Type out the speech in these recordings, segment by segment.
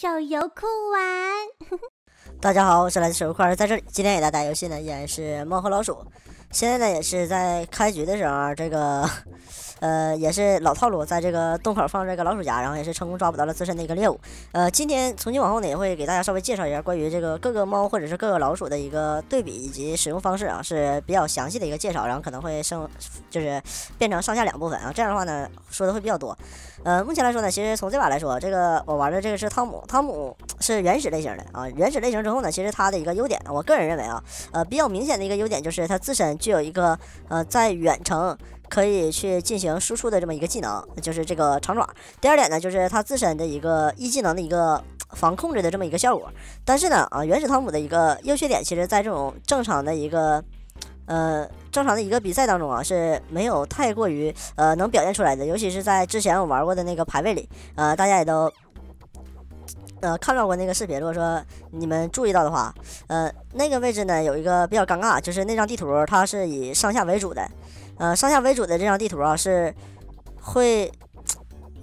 手游酷玩。大家好，我是来自手游酷玩，在这里，今天给大家带游戏呢依然是猫和老鼠。现在呢也是在开局的时候，这个。呃，也是老套路，在这个洞口放这个老鼠夹，然后也是成功抓捕到了自身的一个猎物。呃，今天从今往后呢，也会给大家稍微介绍一下关于这个各个猫或者是各个老鼠的一个对比以及使用方式啊，是比较详细的一个介绍，然后可能会生就是变成上下两部分啊，这样的话呢，说的会比较多。呃，目前来说呢，其实从这把来说，这个我玩的这个是汤姆，汤姆是原始类型的啊，原始类型之后呢，其实它的一个优点，我个人认为啊，呃，比较明显的一个优点就是它自身具有一个呃在远程。可以去进行输出的这么一个技能，就是这个长爪。第二点呢，就是它自身的一个一技能的一个防控制的这么一个效果。但是呢，啊，原始汤姆的一个优缺点，其实在这种正常的一个呃正常的一个比赛当中啊，是没有太过于呃能表现出来的。尤其是在之前我玩过的那个排位里，呃，大家也都呃看到过那个视频。如果说你们注意到的话，呃，那个位置呢有一个比较尴尬，就是那张地图它是以上下为主的。呃，上下为主的这张地图啊，是会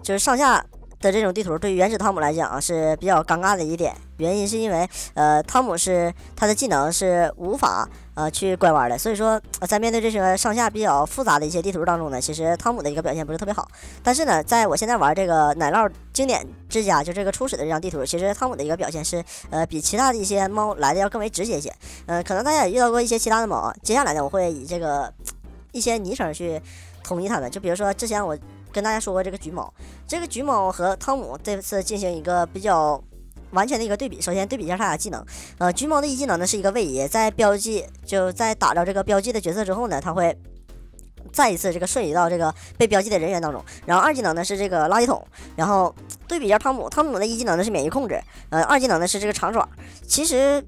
就是上下的这种地图，对于原始汤姆来讲啊是比较尴尬的一点。原因是因为呃，汤姆是他的技能是无法呃去拐弯的，所以说在面对这些上下比较复杂的一些地图当中呢，其实汤姆的一个表现不是特别好。但是呢，在我现在玩这个奶酪经典之家，就这个初始的这张地图，其实汤姆的一个表现是呃比其他的一些猫来的要更为直接一些。呃，可能大家也遇到过一些其他的猫啊，接下来呢，我会以这个。一些昵称去统一它们，就比如说之前我跟大家说过这个橘猫，这个橘猫和汤姆这次进行一个比较完全的一个对比。首先对比一下它俩技能，呃，橘猫的一技能呢是一个位移，在标记就在打着这个标记的角色之后呢，它会再一次这个瞬移到这个被标记的人员当中。然后二技能呢是这个垃圾桶。然后对比一下汤姆，汤姆的一技能呢是免疫控制，呃，二技能呢是这个长爪。其实。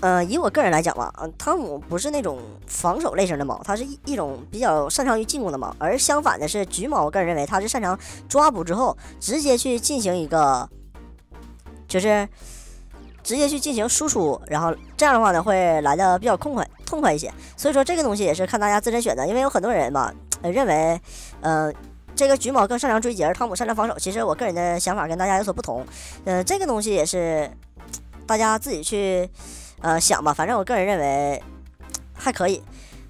呃，以我个人来讲吧，嗯，汤姆不是那种防守类型的猫，它是一一种比较擅长于进攻的猫。而相反的是橘猫，我个人认为它是擅长抓捕之后直接去进行一个，就是直接去进行输出，然后这样的话呢会来的比较痛快痛快一些。所以说这个东西也是看大家自身选择，因为有很多人吧认为，嗯，这个橘猫更擅长追击，而汤姆擅长防守。其实我个人的想法跟大家有所不同，嗯，这个东西也是大家自己去。呃，想吧，反正我个人认为还可以。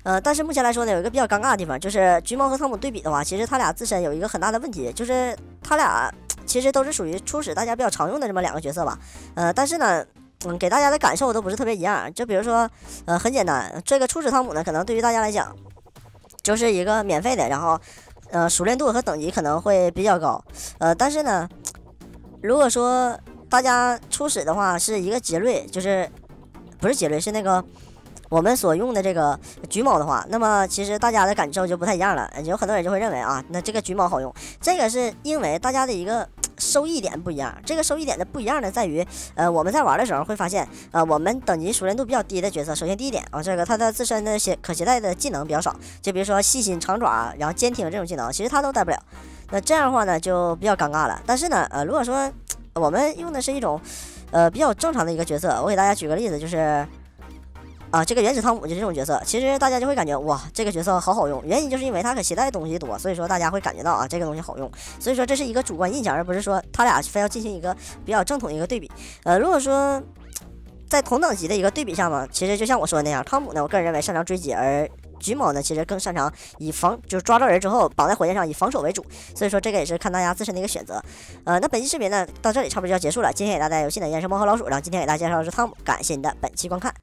呃，但是目前来说呢，有一个比较尴尬的地方，就是橘猫和汤姆对比的话，其实他俩自身有一个很大的问题，就是他俩 其实都是属于初始大家比较常用的这么两个角色吧。呃，但是呢，嗯，给大家的感受都不是特别一样。就比如说，呃，很简单，这个初始汤姆呢，可能对于大家来讲就是一个免费的，然后呃，熟练度和等级可能会比较高。呃，但是呢，如果说大家初始的话是一个杰瑞，就是。不是杰瑞，是那个我们所用的这个橘猫的话，那么其实大家的感受就不太一样了。有很多人就会认为啊，那这个橘猫好用，这个是因为大家的一个收益点不一样。这个收益点的不一样呢，在于呃我们在玩的时候会发现，呃我们等级熟练度比较低的角色，首先第一点啊，这个它的自身的携可携带的技能比较少，就比如说细心、长爪，然后坚挺这种技能，其实它都带不了。那这样的话呢，就比较尴尬了。但是呢，呃如果说我们用的是一种。呃，比较正常的一个角色，我给大家举个例子，就是啊，这个原始汤姆就是这种角色，其实大家就会感觉哇，这个角色好好用。原因就是因为它可携带的东西多，所以说大家会感觉到啊，这个东西好用。所以说这是一个主观印象，而不是说他俩非要进行一个比较正统的一个对比。呃，如果说在同等级的一个对比下嘛，其实就像我说的那样，汤姆呢，我个人认为擅长追击，而橘猫呢，其实更擅长以防，就是抓到人之后绑在火箭上以防守为主，所以说这个也是看大家自身的一个选择。呃，那本期视频呢到这里差不多就要结束了。今天给大家游戏的，延伸猫和老鼠，然后今天给大家介绍的是汤姆，感谢你的本期观看。